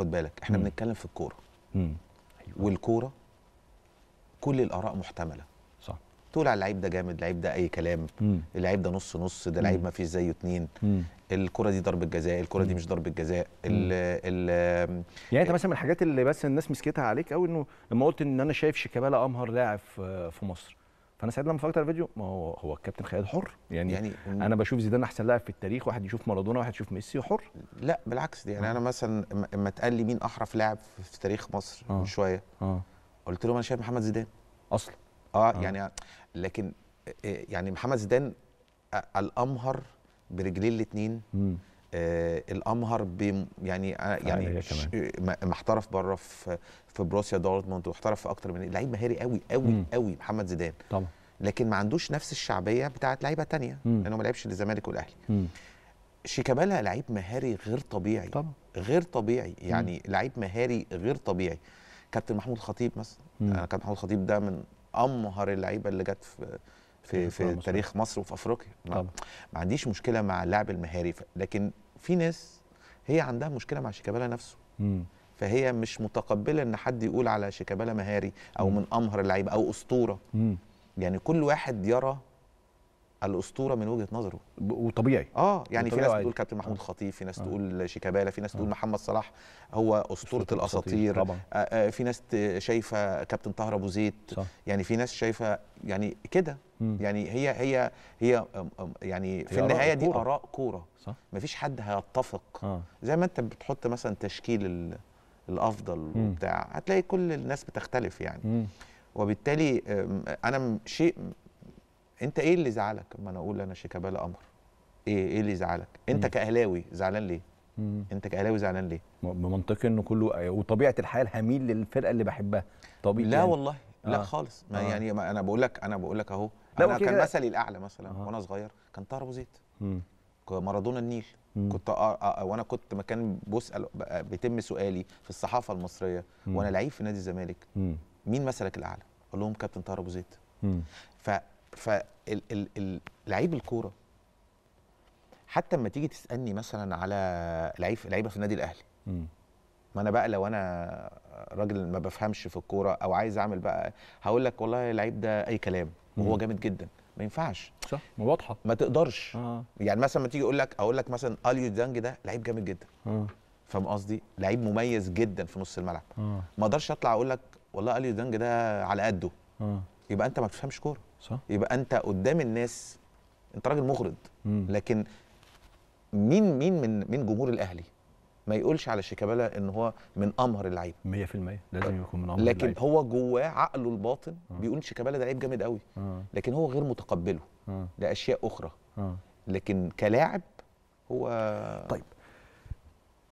خد بالك إحنا مم. بنتكلم في الكورة. امم والكورة كل الآراء محتملة. صح. تقول على اللعيب ده جامد اللعيب ده أي كلام. امم اللعيب ده نص نص ده لعيب مم. ما فيش زيه اتنين. الكره دي ضربة جزاء الكره دي مم. مش ضربة جزاء. ال ال يعني أنت مثلا من الحاجات اللي بس الناس مسكتها عليك قوي إنه لما قلت إن أنا شايف شيكابالا أمهر لاعب في مصر فانا ساعتها لما اتفرجت على الفيديو ما هو هو الكابتن خالد حر. يعني, يعني أنا بشوف زيدان احسن لاعب في التاريخ واحد يشوف مارادونا واحد يشوف ميسي وحر. لا بالعكس يعني أنا مثلا اما- اتقال لي مين احرف لاعب في تاريخ مصر آه. من شوية. آه. قلت لهم أنا شايف محمد زيدان. أصلا آه, آه. يعني لكن آه، يعني محمد زيدان آه، الأمهر برجليه الاثنين آه الأمهر يعني آه يعني. ما- محترف بره في في بروسيا دورتموند واحترف في أكتر من لعيب مهاري قوي قوي مم. قوي محمد زيدان. طبعا. لكن ما عندوش نفس الشعبية بتاعت لعيبة تانية مم. لأنه ما لعبش للزمالك والأهلي. شيكابالا لعيب مهاري غير طبيعي. طبعا. غير طبيعي. يعني لعيب مهاري غير طبيعي. كابتن محمود الخطيب مثلا. أنا كابتن محمود الخطيب ده من أمهر اللعيبة اللي جت في في, في. تاريخ مصر وفي أفريقيا. ما, ما عنديش مشكلة مع اللاعب المهاري. لكن في ناس هي عندها مشكلة مع شيكابالا نفسه. امم فهي مش متقبلة إن حد يقول على شيكابالا مهاري أو مم. من أمهر اللعيبة أو أسطورة. امم يعني كل واحد يرى الأسطورة من وجهة نظره وطبيعي آه يعني في وطبيعي ناس عادي. بتقول كابتن محمود آه. الخطيب في ناس آه. تقول شيكابالا في ناس تقول آه. محمد صلاح هو أسطورة أسطورة الأساطير آه، آه، في ناس شايفة كابتن طاهر أبو زيد صح يعني في ناس شايفة يعني كده مم. يعني هي هي هي يعني في هي النهايه دي. آراء كورة صح مفيش حد هيتفق آه زي ما انت بتحط مثلا تشكيل ال- الأفضل مم. وبتاع هتلاقي كل الناس بتختلف يعني امم وبالتالي أنا شيء انت إيه اللي زعلك اما أنا أقول أنا شيكابالا أمر إيه إيه اللي زعلك انت مم. كأهلاوي زعلان ليه امم انت كأهلاوي زعلان ليه بمنطقي انه كله وطبيعة الحال هميل للفرقة اللي بحبها طبيعي لا يعني. والله لا آه. خالص ما آه. يعني ما أنا بقول لك أنا بقول لك اهو أنا كان كده. مثلي الأعلى مثلا آه. وأنا صغير كان طاهر أبو زيد مم. مارادونا النيل مم. كنت آه وأنا كنت مكان بسال بيتم سؤالي في الصحافة المصرية مم. وأنا لعيب في نادي الزمالك مم. مين مثلك الأعلى أقول لهم كابتن طاهر أبو زيد مم. ف ف ال- ال- ال- لعيب الكورة حتى اما تيجي تسألني مثلا على لعيب لعيبة في النادي الأهلي. ما أنا بقى لو أنا راجل ما بفهمش في الكورة أو عايز أعمل بقى هقول لك والله اللعيب ده أي كلام وهو. جامد جدا. ما ينفعش. صح ما واضحة. ما تقدرش. آه. يعني مثلا ما تيجي أقول لك أقول لك مثلا أليو دانج ده لعيب جامد جدا. آه. فاهم قصدي؟ لعيب مميز جدا في نص الملعب. آه. ما أقدرش أطلع أقول لك والله أليو دانج ده على قده. آه. يبقى انت ما بتفهمش كوره. صح. يبقى انت قدام الناس انت راجل مغرض. مم. لكن مين مين من من جمهور الأهلي ما يقولش على شيكابالا إن هو من أمهر اللعيبة؟ 100% لازم يكون من عمر لكن اللعيبة. هو جواه عقله الباطن آه. بيقول شيكابالا ده لعيب جامد قوي. آه لكن هو غير متقبله. آه لاشياء أخرى. آه لكن كلاعب هو طيب.